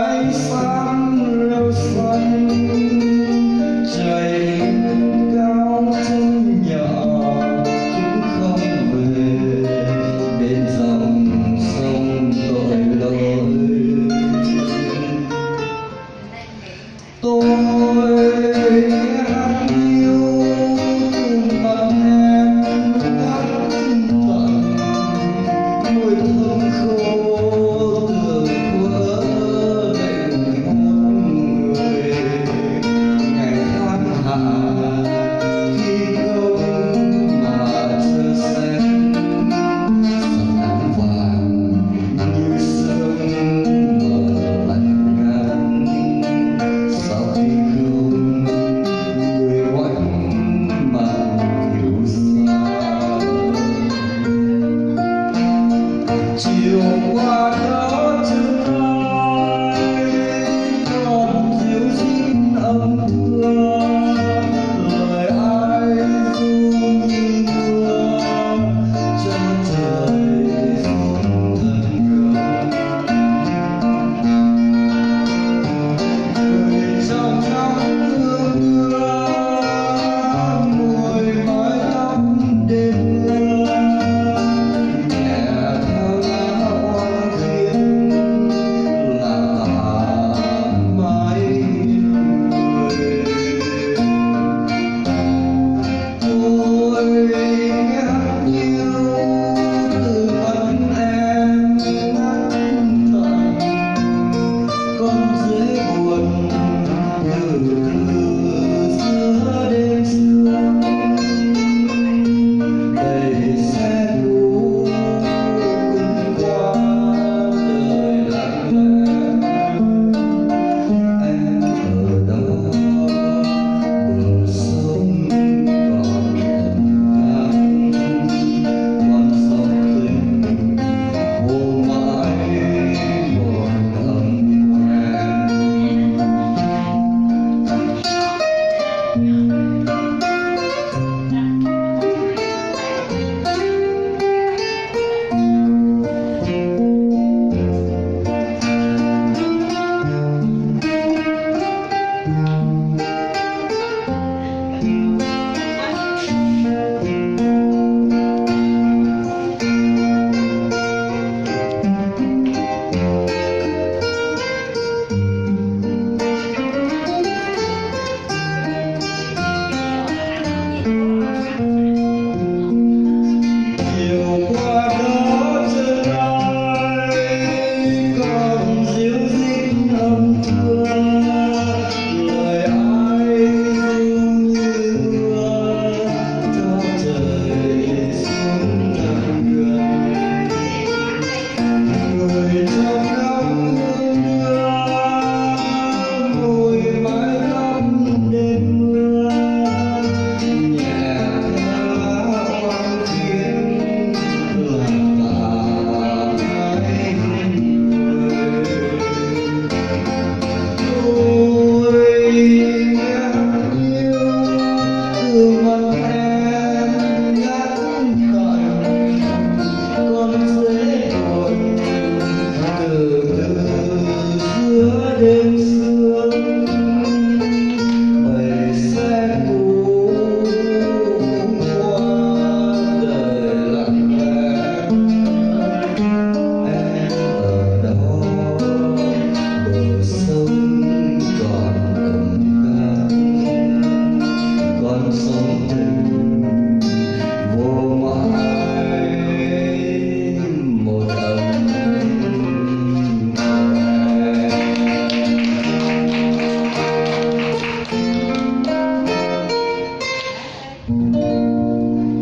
vai.